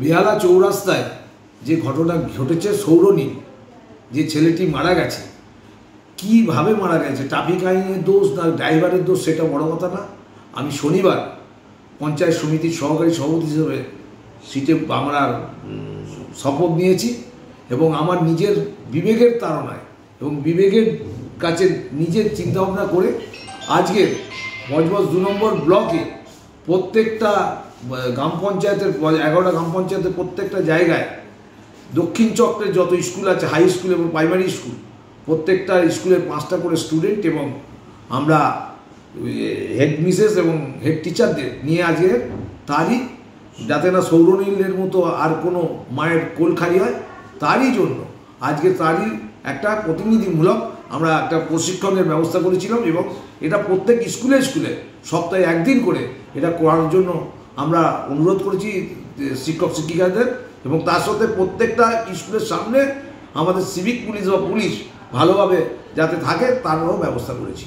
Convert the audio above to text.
বেহালা চৌরাস্তায় যে ঘটনা ঘটেছে সৌরনীল যে ছেলেটি মারা গেছে কীভাবে মারা গেছে ট্রাফিক আইনের দোষ না ড্রাইভারের দোষ সেটা বড় কথা না। আমি শনিবার পঞ্চায়েত সমিতির সহকারী সভাপতি হিসেবে সিটে উম, শপথ নিয়েছি এবং আমার নিজের বিবেকের তাড়নায় এবং বিবেকের কাছে নিজের চিন্তাভাবনা করে আজকের বজবজ দু নম্বর ব্লকে প্রত্যেকটা গ্রাম পঞ্চায়েতের এগারোটা গ্রাম পঞ্চায়েতের প্রত্যেকটা জায়গায় দক্ষিণ চক্রের যত স্কুল আছে হাই স্কুল এবং প্রাইমারি স্কুল প্রত্যেকটা স্কুলের পাঁচটা করে স্টুডেন্ট এবং আমরা হেড মিসেস এবং হেড টিচারদের নিয়ে আজকে তারই, যাতে না সৌরনীলের মতো আর কোনো মায়ের কোল খালি হয়, তারই জন্য আজকে তারই একটা প্রতিনিধিমূলক আমরা একটা প্রশিক্ষণের ব্যবস্থা করেছিলাম এবং এটা প্রত্যেক স্কুলে স্কুলে, সপ্তাহে একদিন করে এটা করার জন্য আমরা অনুরোধ করেছি শিক্ষক শিক্ষিকাদের এবং তার সাথে প্রত্যেকটা স্কুলের সামনে আমাদের সিভিক পুলিশ বা পুলিশ ভালোভাবে যাতে থাকে, তারও ব্যবস্থা করেছি।